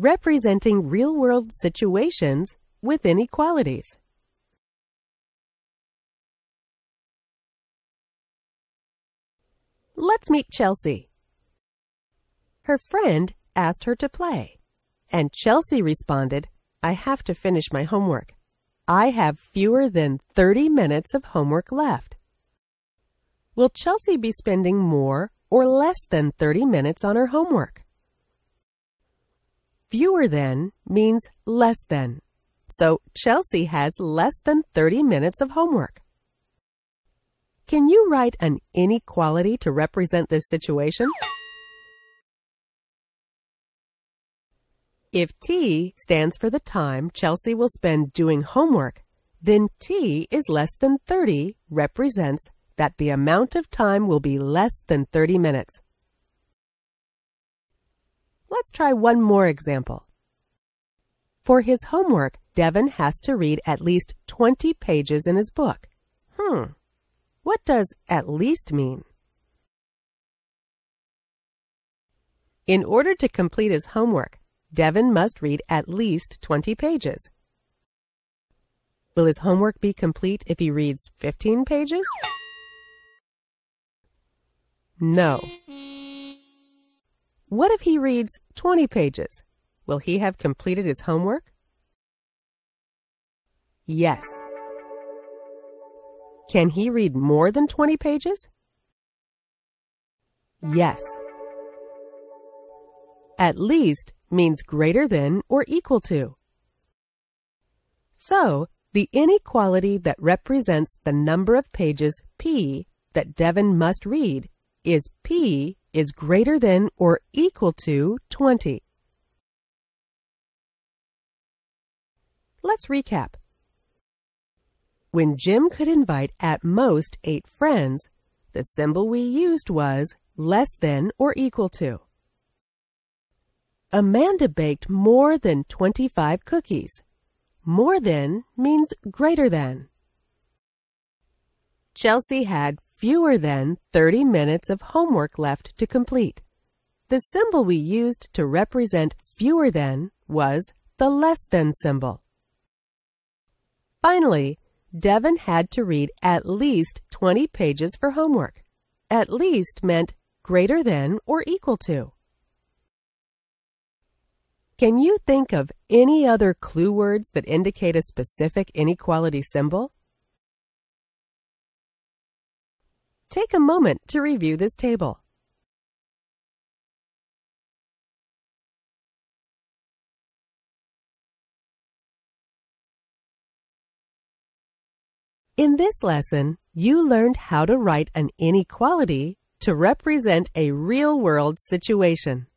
representing real-world situations with inequalities. Let's meet Chelsea. Her friend asked her to play, and Chelsea responded, I have to finish my homework. I have fewer than 30 minutes of homework left. Will Chelsea be spending more or less than 30 minutes on her homework? Fewer than means less than. So Chelsea has less than 30 minutes of homework. Can you write an inequality to represent this situation? If T stands for the time Chelsea will spend doing homework, then T is less than 30 represents that the amount of time will be less than 30 minutes. Let's try one more example. For his homework, Devin has to read at least 20 pages in his book. Hmm, what does at least mean? In order to complete his homework, Devin must read at least 20 pages. Will his homework be complete if he reads 15 pages? No. What if he reads 20 pages? Will he have completed his homework? Yes. Can he read more than 20 pages? Yes. At least means greater than or equal to. So, the inequality that represents the number of pages P that Devin must read is P is greater than or equal to 20. Let's recap. When Jim could invite at most eight friends, the symbol we used was less than or equal to. Amanda baked more than 25 cookies. More than means greater than. Chelsea had fewer than 30 minutes of homework left to complete. The symbol we used to represent fewer than was the less than symbol. Finally, Devin had to read at least 20 pages for homework. At least meant greater than or equal to. Can you think of any other clue words that indicate a specific inequality symbol? Take a moment to review this table. In this lesson, you learned how to write an inequality to represent a real-world situation.